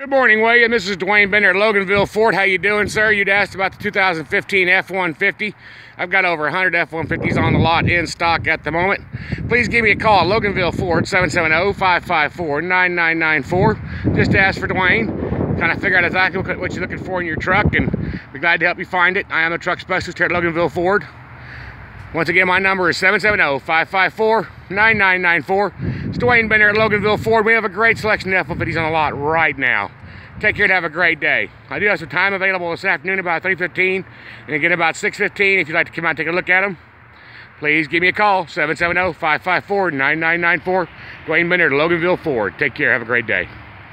Good morning, William. This is Dwayne Bender at Loganville Ford. How you doing, sir? You'd asked about the 2015 F-150. I've got over 100 F-150s on the lot in stock at the moment. Please give me a call, Loganville Ford, 770-554-9994. Just ask for Dwayne. Kind of figure out exactly what you're looking for in your truck and be glad to help you find it. I am a truck specialist here at Loganville Ford. Once again, my number is 770-554-9994. It's Dwayne Bender at Loganville Ford. We have a great selection of F-150s on the lot right now. Take care and have a great day. I do have some time available this afternoon about 3.15 and again about 6.15 if you'd like to come out and take a look at them. Please give me a call, 770-554-9994. Dwayne Bender at Loganville Ford. Take care. Have a great day.